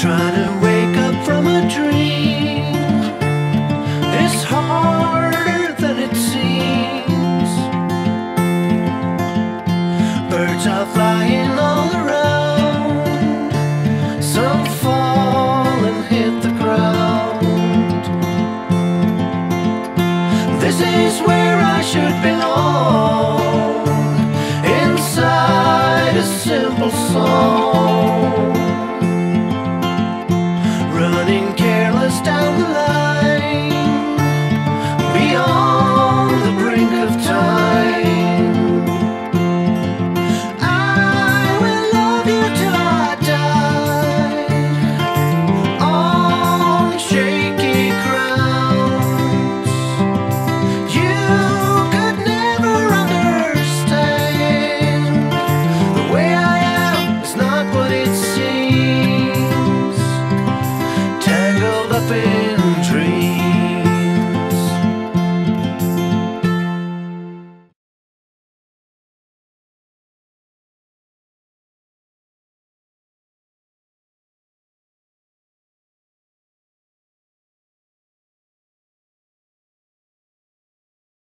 trying to wake up from a dream. It's harder than it seems. Birds are flying all around. Some fall and hit the ground. This is where I should belong. Inside a simple song.